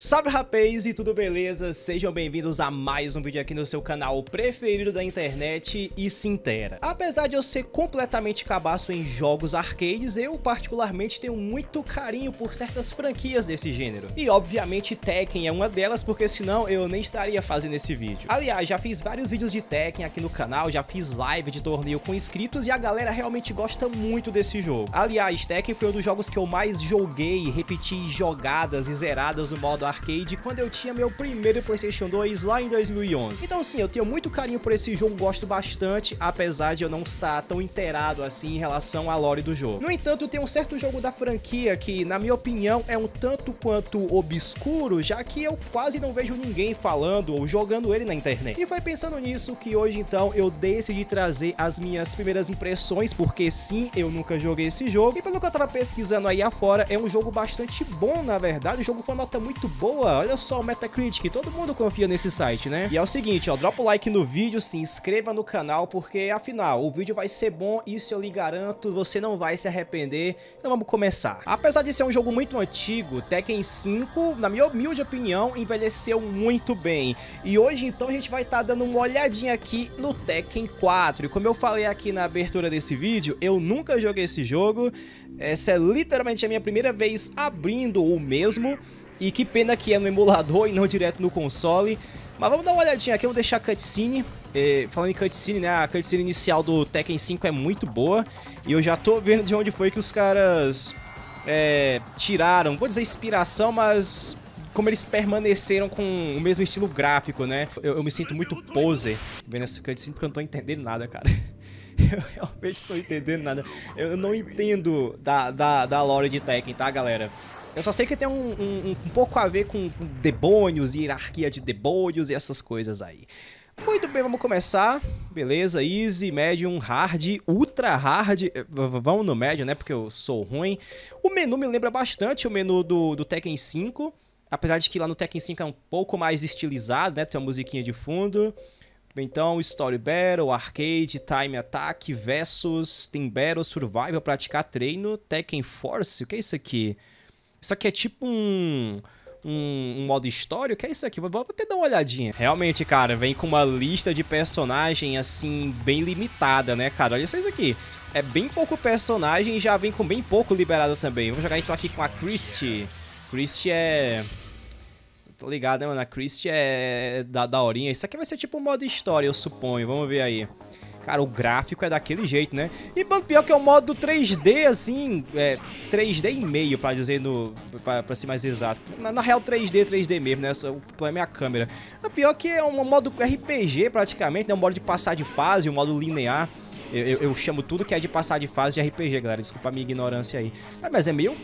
Salve rapaz e tudo beleza? Sejam bem-vindos a mais um vídeo aqui no seu canal preferido da internet e Sintera. Apesar de eu ser completamente cabaço em jogos arcades, eu particularmente tenho muito carinho por certas franquias desse gênero. E obviamente Tekken é uma delas, porque senão eu nem estaria fazendo esse vídeo. Aliás, já fiz vários vídeos de Tekken aqui no canal, já fiz live de torneio com inscritos e a galera realmente gosta muito desse jogo. Aliás, Tekken foi um dos jogos que eu mais joguei, repeti jogadas e zeradas no modo arcade quando eu tinha meu primeiro Playstation 2 lá em 2011. Então sim, eu tenho muito carinho por esse jogo, gosto bastante, apesar de eu não estar tão inteirado assim em relação à lore do jogo. No entanto, tem um certo jogo da franquia que, na minha opinião, é um tanto quanto obscuro, já que eu quase não vejo ninguém falando ou jogando ele na internet. E foi pensando nisso que hoje então eu decidi trazer as minhas primeiras impressões, porque sim, eu nunca joguei esse jogo. E pelo que eu tava pesquisando aí afora, é um jogo bastante bom, na verdade, o jogo com uma nota muito boa, olha só o Metacritic, todo mundo confia nesse site, né? E é o seguinte, ó, dropa o like no vídeo, se inscreva no canal, porque afinal, o vídeo vai ser bom, isso eu lhe garanto, você não vai se arrepender. Então vamos começar. Apesar de ser um jogo muito antigo, Tekken 5, na minha humilde opinião, envelheceu muito bem. E hoje então a gente vai estar tá dando uma olhadinha aqui no Tekken 4. E como eu falei aqui na abertura desse vídeo, eu nunca joguei esse jogo, essa é literalmente a minha primeira vez abrindo o mesmo. E que pena que é no emulador e não direto no console. Mas vamos dar uma olhadinha aqui, eu vou deixar a cutscene. É, falando em cutscene, né, a cutscene inicial do Tekken 5 é muito boa. E eu já tô vendo de onde foi que os caras é, tiraram, vou dizer inspiração, mas como eles permaneceram com o mesmo estilo gráfico, né? Eu, eu me sinto muito poser vendo essa cutscene porque eu não tô entendendo nada, cara. Eu realmente estou entendendo nada. Eu não entendo da, da, da lore de Tekken, tá, galera? Eu só sei que tem um, um, um pouco a ver com demônios, hierarquia de demônios e essas coisas aí. Muito bem, vamos começar. Beleza, easy, medium, hard, ultra hard. Eh, vamos no médio, né? Porque eu sou ruim. O menu me lembra bastante o menu do, do Tekken 5. Apesar de que lá no Tekken 5 é um pouco mais estilizado, né? Tem uma musiquinha de fundo. Então, Story Battle, Arcade, Time Attack, Versus, Team Battle, Survival, Praticar Treino, Tekken Force. O que é isso aqui? Isso aqui é tipo um, um, um, modo história? O que é isso aqui? Vou, vou até dar uma olhadinha. Realmente, cara, vem com uma lista de personagem, assim, bem limitada, né, cara? Olha só isso aqui. É bem pouco personagem e já vem com bem pouco liberado também. Vamos jogar então aqui com a Christie. Christie é... Tô ligado, né, mano? A Christie é da, da horinha. Isso aqui vai ser tipo um modo história, eu suponho. Vamos ver aí. Cara, o gráfico é daquele jeito, né? E, pior que é o modo 3D, assim, é, 3D e meio, pra dizer, no, pra, pra ser mais exato. Na, na, real, 3D, 3D mesmo, né? O problema é a câmera. O pior que é um modo RPG, praticamente, né? Um modo de passar de fase, um modo linear. Eu, eu, eu, chamo tudo que é de passar de fase de RPG, galera. Desculpa a minha ignorância aí. Mas é meio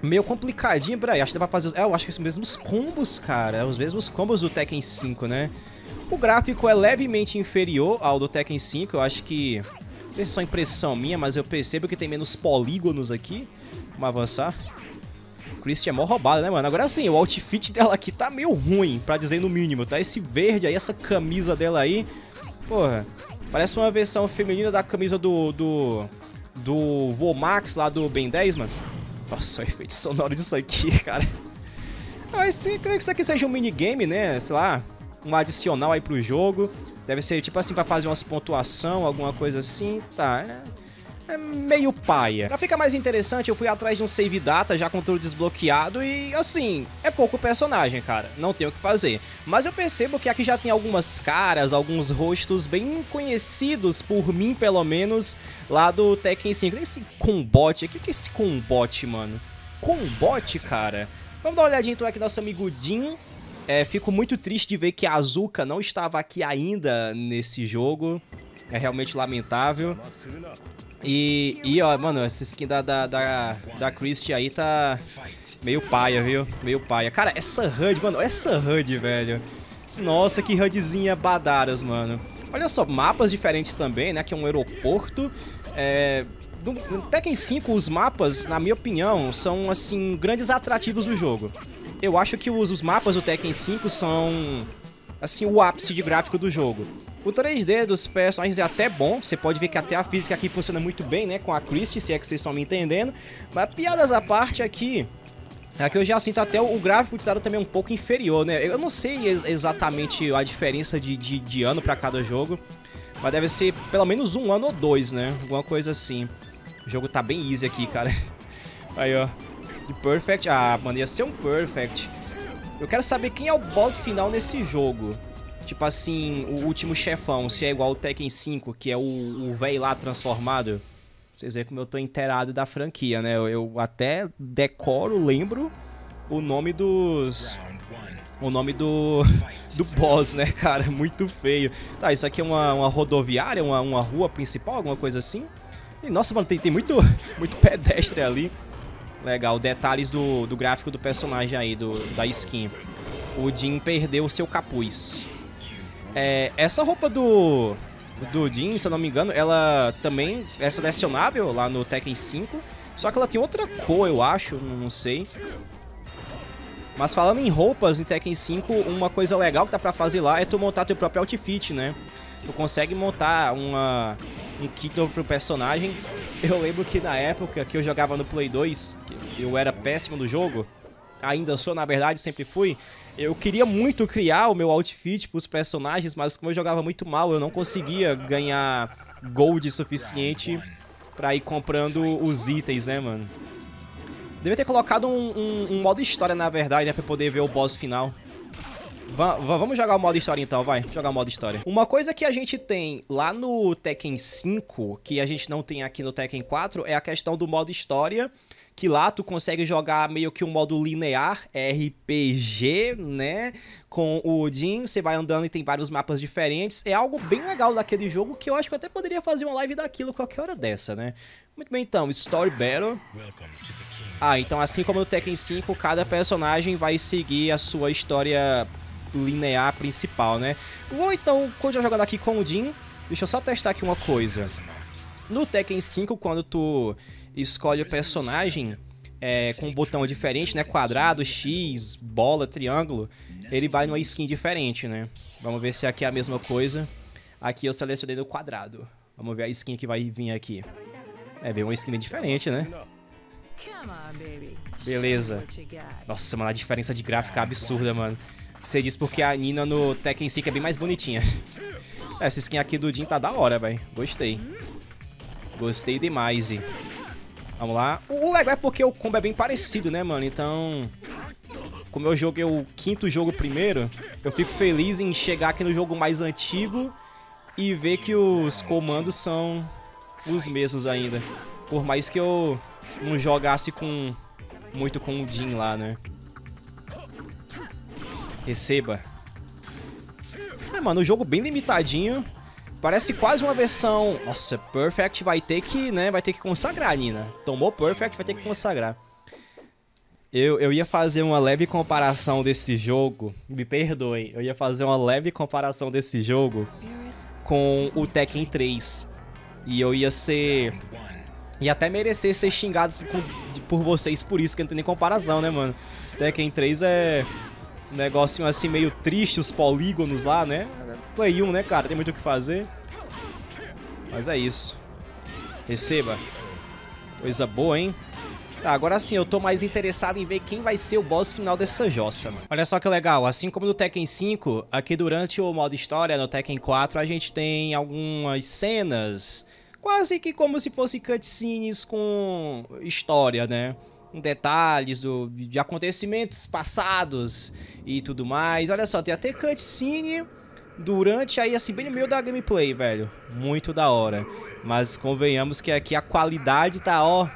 meio complicadinho, peraí, acho que dá pra fazer... É, eu acho que são os mesmos combos, cara, os mesmos combos do Tekken 5, né? O gráfico é levemente inferior ao do Tekken 5, eu acho que... Não sei se é só impressão minha, mas eu percebo que tem menos polígonos aqui. Vamos avançar. Christian é mó roubada, né, mano? Agora sim, o outfit dela aqui tá meio ruim, pra dizer no mínimo, tá? Esse verde aí, essa camisa dela aí... Porra, parece uma versão feminina da camisa do... do... Do Vomax lá do Ben 10, mano. Nossa, o efeito sonoro disso aqui, cara. Ah, esse, creio que isso aqui seja um minigame, né? Sei lá, um adicional aí pro jogo. Deve ser tipo assim pra fazer umas pontuação, alguma coisa assim. Tá, é, é meio paia. Pra ficar mais interessante, eu fui atrás de um save data já com tudo desbloqueado e assim, é pouco personagem, cara. Não tem o que fazer. Mas eu percebo que aqui já tem algumas caras, alguns rostos bem conhecidos por mim, pelo menos, lá do Tekken 5. Esse combate, o que é esse combate, mano? Combate, cara? Vamos dar uma olhadinha então aqui no nosso amigo Jin. É, fico muito triste de ver que a Azuka não estava aqui ainda nesse jogo. É realmente lamentável. E, e ó, mano, essa skin da, da, da, da Christie aí tá meio paia, viu? Meio paia. Cara, essa HUD, mano, essa HUD, velho. Nossa, que HUDzinha badaras, mano. Olha só, mapas diferentes também, né? Que é um aeroporto. É, no Tekken 5, os mapas, na minha opinião, são, assim, grandes atrativos do jogo eu acho que os, os mapas do Tekken 5 são, assim, o ápice de gráfico do jogo. O 3D dos personagens é até bom, você pode ver que até a física aqui funciona muito bem, né, com a Christie, se é que vocês estão me entendendo. Mas piadas à parte aqui, Aqui eu já sinto até o gráfico Zelda também um pouco inferior, né? Eu não sei ex exatamente a diferença de, de, de ano pra cada jogo, mas deve ser pelo menos um ano ou dois, né? Alguma coisa assim. O jogo tá bem easy aqui, cara. Aí, ó. De Perfect. Ah, mano, ia ser um Perfect. Eu quero saber quem é o boss final nesse jogo. Tipo assim, o último chefão, se é igual o Tekken 5, que é o, o velho lá transformado. Vocês veem como eu tô inteirado da franquia, né? Eu, eu até decoro, lembro o nome dos... O nome do, do boss, né, cara? Muito feio. Tá, isso aqui é uma, uma rodoviária, uma, uma rua principal, alguma coisa assim? E, nossa, mano, tem, tem muito, muito pedestre ali. Legal, detalhes do, do gráfico do personagem aí, do, da skin. O Jin perdeu o seu capuz. É, essa roupa do, do Jin, se eu não me engano, ela também é selecionável lá no Tekken 5. Só que ela tem outra cor, eu acho, não sei. Mas falando em roupas em Tekken 5, uma coisa legal que dá pra fazer lá é tu montar teu próprio outfit, né? Tu consegue montar uma, um kit novo pro personagem. Eu lembro que na época que eu jogava no Play 2, eu era péssimo no jogo, ainda sou na verdade, sempre fui, eu queria muito criar o meu outfit pros personagens, mas como eu jogava muito mal, eu não conseguia ganhar gold suficiente pra ir comprando os itens, né, mano? Devia ter colocado um, um, um, modo história, na verdade, né, pra poder ver o boss final. Va vamos jogar o modo história então, vai. Jogar o modo história. Uma coisa que a gente tem lá no Tekken 5, que a gente não tem aqui no Tekken 4, é a questão do modo história que lá tu consegue jogar meio que um modo linear, RPG, né? Com o Odin, você vai andando e tem vários mapas diferentes. É algo bem legal daquele jogo que eu acho que eu até poderia fazer uma live daquilo qualquer hora dessa, né? Muito bem, então, Story Battle. Ah, então assim como no Tekken 5, cada personagem vai seguir a sua história linear principal, né? Vou então continuar jogando aqui com o Jin. Deixa eu só testar aqui uma coisa. No Tekken 5, quando tu escolhe o personagem é, com um botão diferente, né? Quadrado, X, bola, triângulo. Ele vai numa skin diferente, né? Vamos ver se aqui é a mesma coisa. Aqui eu selecionei no quadrado. Vamos ver a skin que vai vir aqui. É, veio uma skin diferente, né? Beleza. Nossa, mano, a diferença de gráfica é absurda, mano. Você diz porque a Nina no Tekken 5 é bem mais bonitinha. Essa skin aqui do Jin tá da hora, velho. Gostei. Gostei demais. Vamos lá. O legal é porque o combo é bem parecido, né, mano? Então, como eu joguei o quinto jogo primeiro, eu fico feliz em chegar aqui no jogo mais antigo e ver que os comandos são os mesmos ainda. Por mais que eu não jogasse com muito com o Jin lá, né? Receba. É, mano, o jogo bem limitadinho. Parece quase uma versão... Nossa, Perfect vai ter que, né, vai ter que consagrar, Nina. Tomou Perfect, vai ter que consagrar. Eu, eu ia fazer uma leve comparação desse jogo, me perdoem, eu ia fazer uma leve comparação desse jogo com o Tekken 3. E eu ia ser... Ia até merecer ser xingado por, por vocês por isso, que não tem nem comparação, né, mano? Tekken 3 é um negocinho assim meio triste, os polígonos lá, né? Play 1, né, cara? Tem muito o que fazer. Mas é isso. Receba. Coisa boa, hein? Tá, agora sim, eu tô mais interessado em ver quem vai ser o boss final dessa jossa, mano. Olha só que legal, assim como no Tekken 5, aqui durante o modo história, no Tekken 4, a gente tem algumas cenas, quase que como se fossem cutscenes com história, né? Detalhes do, de acontecimentos passados e tudo mais. Olha só, tem até cutscene durante aí, assim, bem no meio da gameplay, velho. Muito da hora. Mas convenhamos que aqui a qualidade tá, ó,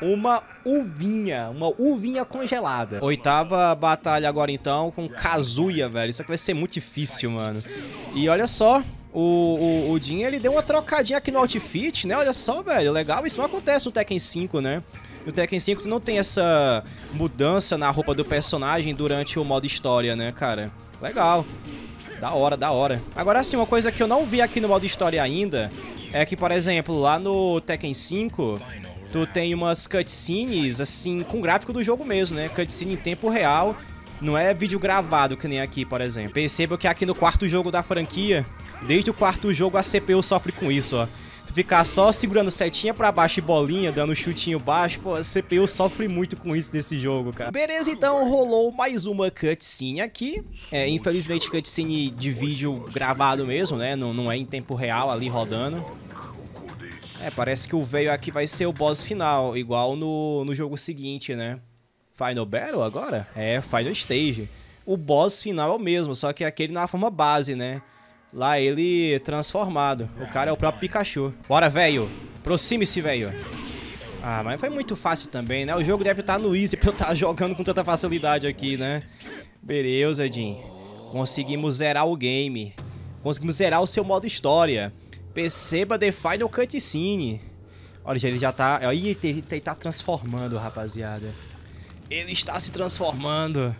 uma uvinha, uma uvinha congelada. Oitava batalha agora então com Kazuya, velho. Isso aqui vai ser muito difícil, mano. E olha só, o, o, o Jin, ele deu uma trocadinha aqui no outfit, né? Olha só, velho, legal. Isso não acontece no Tekken 5, né? No Tekken 5 tu não tem essa mudança na roupa do personagem durante o modo história, né, cara? Legal. Da hora, da hora. Agora sim, uma coisa que eu não vi aqui no modo história ainda é que, por exemplo, lá no Tekken 5, tu tem umas cutscenes, assim, com gráfico do jogo mesmo, né? Cutscene em tempo real, não é vídeo gravado que nem aqui, por exemplo. Perceba que aqui no quarto jogo da franquia, desde o quarto jogo a CPU sofre com isso, ó. Tu ficar só segurando setinha pra baixo e bolinha, dando chutinho baixo, pô, a CPU sofre muito com isso desse jogo, cara. Beleza, então rolou mais uma cutscene aqui. É, infelizmente cutscene de vídeo gravado mesmo, né? Não, não é em tempo real ali rodando. É, parece que o velho aqui vai ser o boss final, igual no, no jogo seguinte, né? Final Battle agora? É, Final Stage. O boss final é o mesmo, só que aquele na forma base, né? Lá ele transformado. O cara é o próprio Pikachu. Bora, velho. Aproxime-se, velho. Ah, mas foi muito fácil também, né? O jogo deve estar no easy pra eu estar jogando com tanta facilidade aqui, né? Beleza, Jim. Conseguimos zerar o game. Conseguimos zerar o seu modo história. Perceba The Final Cutscene. Olha, ele já tá... Ele, ele tá transformando, rapaziada. Ele está se transformando.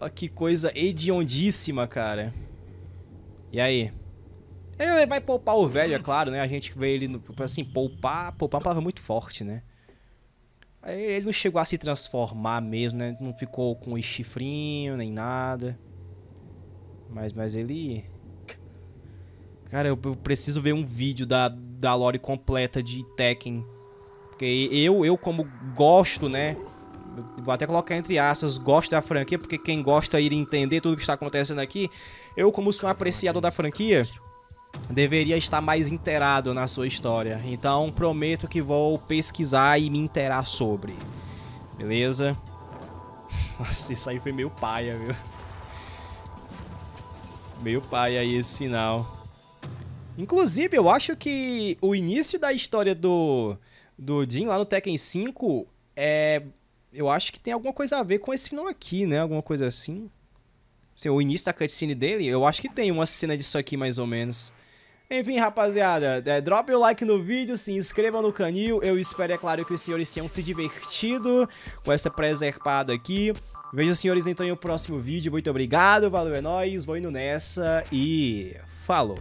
Olha que coisa hediondíssima, cara. E aí? Ele vai poupar o velho, é claro, né? A gente vê ele, assim, poupar... Poupar é uma palavra muito forte, né? Ele não chegou a se transformar mesmo, né? Não ficou com o chifrinho, nem nada. Mas, mas ele... Cara, eu, preciso ver um vídeo da, da lore completa de Tekken. Porque eu, eu como gosto, né? Vou até colocar entre aspas, gosto da franquia, porque quem gosta iria entender tudo que está acontecendo aqui. Eu, como sou um apreciador da franquia, deveria estar mais inteirado na sua história. Então, prometo que vou pesquisar e me inteirar sobre. Beleza? Nossa, isso aí foi meio paia, viu? Meio paia aí esse final. Inclusive, eu acho que o início da história do, do Jin lá no Tekken 5 é. Eu acho que tem alguma coisa a ver com esse final aqui, né? Alguma coisa assim. assim o início da cutscene dele, eu acho que tem uma cena disso aqui mais ou menos. Enfim, rapaziada, é, drop o like no vídeo, se inscreva no canil. Eu espero, é claro, que os senhores tenham se divertido com essa preservada aqui. Vejo os senhores então em o próximo vídeo. Muito obrigado, valeu, é nóis, vou indo nessa e falou.